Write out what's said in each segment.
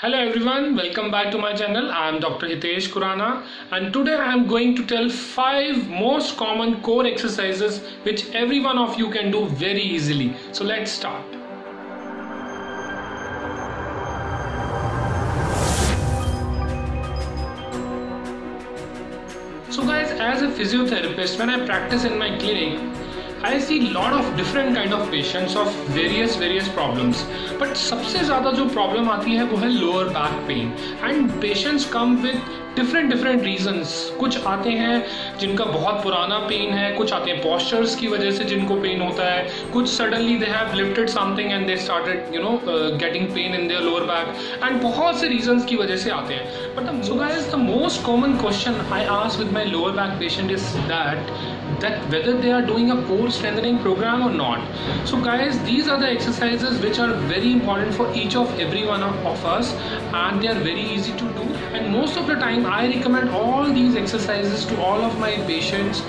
Hello everyone, welcome back to my channel. I am Dr. Hitesh Kurana and today I am going to tell 5 most common core exercises which every one of you can do very easily. So let's start. So guys, as a physiotherapist, when I practice in my clinic, I see lot of different kind of patients of various various problems. But सबसे ज़्यादा जो problem आती है वो है lower back pain. And patients come with different different reasons कुछ आते हैं जिनका बहुत पुराना पेन है, कुछ आते हैं पॉस्चर्स की वजह से जिनको पेन होता है. कुछ suddenly they have lifted something and they started you know getting pain in their lower back and बहुत से रीजंस की वजह से आते हैं. But so guys the most common question I ask with my lower back patient is that that whether they are doing a core strengthening program or not. So guys these are the exercises which are very important for each of every one of us and they are very easy to do. And most of the time I recommend all these exercises to all of my patients.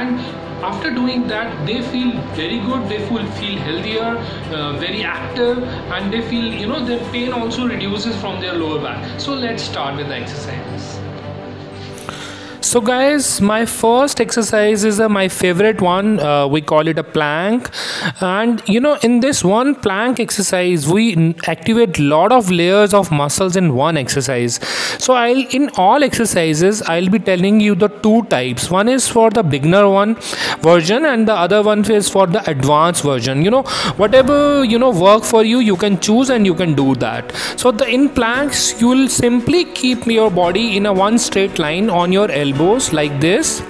And after doing that they feel very good they feel feel healthier uh, very active and they feel you know their pain also reduces from their lower back. So let's start with the exercises so guys my first exercise is uh, my favorite one. Uh, we call it a plank. And you know in this one plank exercise we activate lot of layers of muscles in one exercise. So i'll in all exercises i'll be telling you the two types. One is for the beginner one version and the other one is for the advanced version. You know whatever you know work for you you can choose and you can do that. So the in planks you will simply keep your body in a one straight line on your elbow elbows like this.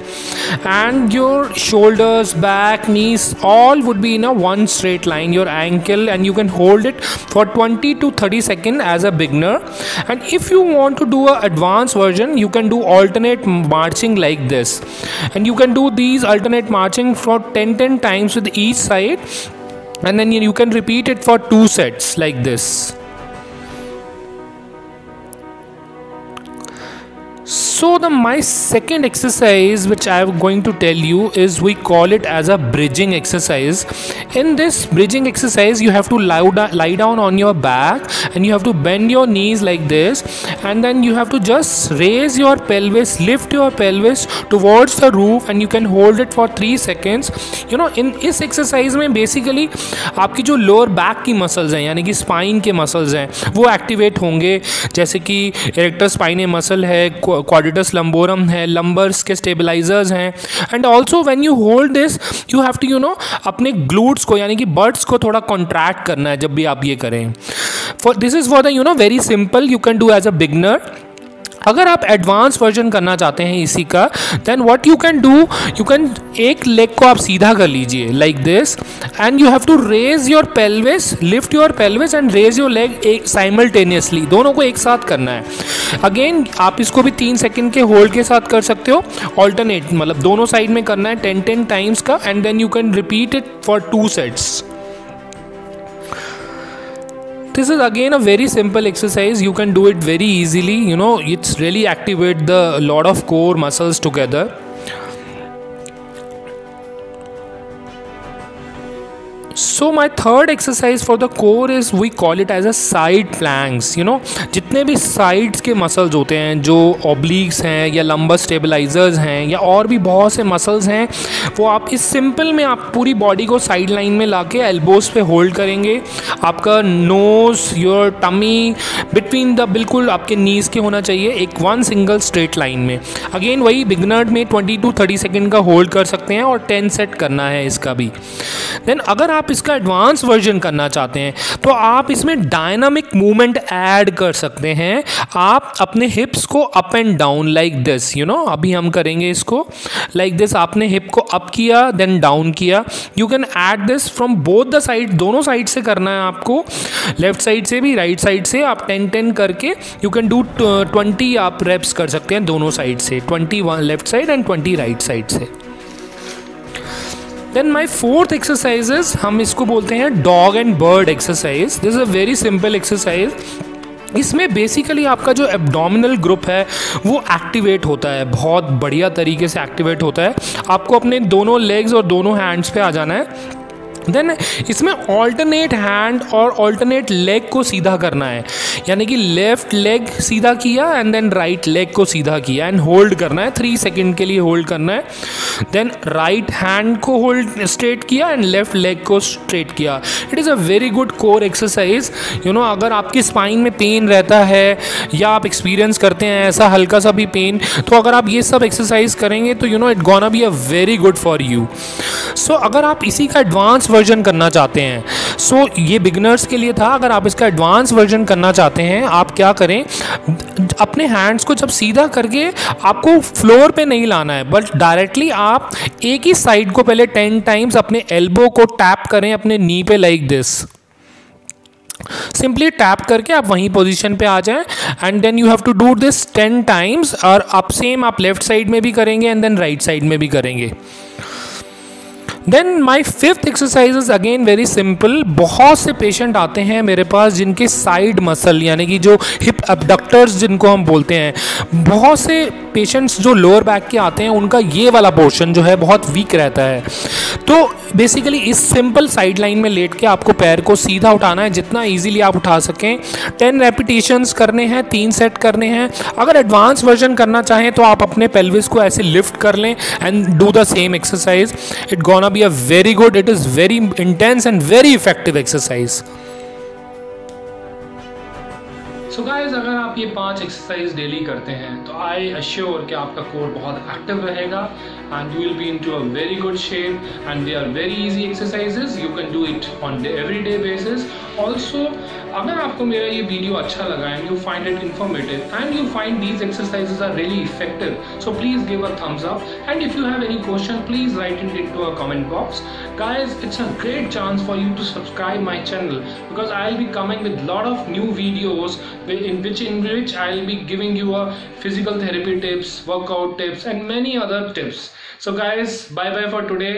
And your shoulders back knees all would be in a one straight line your ankle and you can hold it for 20 to 30 seconds as a beginner. And if you want to do a advanced version you can do alternate marching like this. And you can do these alternate marching for 10 10 times with each side. And then you can repeat it for two sets like this so the my second exercise which i am going to tell you is we call it as a bridging exercise in this bridging exercise you have to lie, lie down on your back and you have to bend your knees like this and then you have to just raise your pelvis lift your pelvis towards the roof and you can hold it for 3 seconds you know in इस exercise में basically आपकी जो lower back की muscles हैं यानी कि spine के muscles हैं वो एक्टिवेट होंगे जैसे कि इरेक्टर स्पाइने मसल है क्वाड्रेटस लंबोरम है लंबर्स के स्टेबलाइजर्स हैं and also when you hold this you have to you know अपने ग्लूट्स को, यानी कि बर्ड्स को थोड़ा कॉन्ट्रैक्ट करना है जब भी आप ये करें। For this is for the you know very simple you can do as a beginner अगर आप एडवांस वर्जन करना चाहते हैं इसी का then what you can do you can एक लेग को आप सीधा कर लीजिए like this and you have to raise your pelvis lift your pelvis and raise your leg एक साइमल्टेनियसली दोनों को एक साथ करना है। अगेन आप इसको भी तीन सेकेंड के होल्ड के साथ कर सकते हो। ऑल्टरनेट मतलब दोनों साइड में करना है टेन टेन टाइम्स का and then you can repeat it for two sets this is again a very simple exercise. You can do it very easily. You know it's really activate the lot of core muscles together so my third exercise for the core is we call it as a side planks you know जितने भी sides के muscles होते हैं, जो ऑब्लिक्स हैं या lumbar stabilisers हैं या और भी बहुत से मसल्स हैं, वो आप इस सिंपल में आप पूरी बॉडी को साइड लाइन में ला के एल्बोज पे होल्ड करेंगे। आपका nose your tummy between the बिल्कुल आपके नीज के होना चाहिए एक वन सिंगल स्ट्रेट लाइन में। अगेन वही बिगनर में ट्वेंटी टू थर्टी सेकेंड का होल्ड कर सकते हैं और टेन सेट करना है इसका भी। देन अगर आप इसका एडवांस वर्जन करना चाहते हैं तो आप इसमें डायनामिक मूवमेंट ऐड कर सकते हैं। आप अपने हिप्स को up and down like this you know अभी हम करेंगे इसको। लाइक like दिस आपने हिप को अप किया देन डाउन किया। You can add this from both the side दोनों साइड से करना है आपको। लेफ़्ट साइड से भी राइट right साइड से आप टेन टेन करके यू कैन डू ट्वेंटी आप रेप्स कर सकते हैं दोनों साइड से। Twenty left side and twenty right side से। देन माई फोर्थ एक्सरसाइजेज हम इसको बोलते हैं dog and bird exercise this a very simple exercise इसमें बेसिकली आपका जो एब्डोमिनल ग्रुप है, वो एक्टिवेट होता है. बहुत बढ़िया तरीके से एक्टिवेट होता है. आपको अपने दोनों लेग्स और दोनों हैंड्स पे आ जाना है. देन इसमें ऑल्टरनेट हैंड और ऑल्टरनेट लेग को सीधा करना है। यानी कि लेफ़्ट लेग सीधा किया एंड देन राइट लेग को सीधा किया एंड होल्ड करना है। थ्री सेकेंड के लिए होल्ड करना है। देन राइट हैंड को होल्ड स्ट्रेट किया एंड लेफ़्ट लेग को स्ट्रेट किया। It is a very good core exercise you know अगर आपकी स्पाइन में पेन रहता है या आप एक्सपीरियंस करते हैं ऐसा हल्का सा भी पेन तो अगर आप ये सब एक्सरसाइज करेंगे तो you know it gonna be a very good for you so अगर आप इसी का एडवांस वर्जन करना चाहते हैं। सो so, ये बिगनर्स के लिए था अगर आप इसका एडवांस वर्जन करना चाहते हैं आप क्या करें? अपने हैंड्स को जब सीधा करके आपको फ्लोर पे नहीं लाना है बट डायरेक्टली आप एक ही साइड को पहले टेन टाइम्स अपने एल्बो को टैप करें अपने नी पे लाइक दिस सिंपली टैप करके आप वहीं पोजीशन पे आ जाएँ and then you have to do this ten times और आप सेम आप लेफ़्ट साइड में भी करेंगे एंड देन राइट साइड में भी करेंगे। Then my fifth exercise is again very simple बहुत से पेशेंट आते हैं मेरे पास जिनके साइड मसल यानी कि जो हिप अबडक्टर्स जिनको हम बोलते हैं। बहुत से पेशेंट्स जो लोअर बैक के आते हैं, उनका ये वाला पोर्शन जो है बहुत वीक रहता है। तो बेसिकली इस सिंपल साइड लाइन में लेट के आपको पैर को सीधा उठाना है, जितना ईजिली आप उठा सकें। टेन रेपिटेशंस करने हैं, तीन सेट करने हैं। अगर एडवांस वर्जन करना चाहें तो आप अपने पेल्विस को ऐसे लिफ्ट कर लें and do the same exercise it gonna be a very good it is very intense and very effective exercise so so guys अगर आप ये पाँच एक्सरसाइज डेली करते हैं तो आई अश्योर कि आपका कोर बहुत एक्टिव रहेगा and you will be into a very good shape and they are very easy exercises you can do it on every day basis also अगर आपको मेरा ये वीडियो अच्छा लगा and you find it informative and you find these exercises are really effective so please give a thumbs up and if you have any question please write in it to a comment box guys it's a great chance for you to subscribe my channel because I will be coming with lot of new videos in which in which I will be giving you a physical therapy tips workout tips and many other tips so guys bye bye for today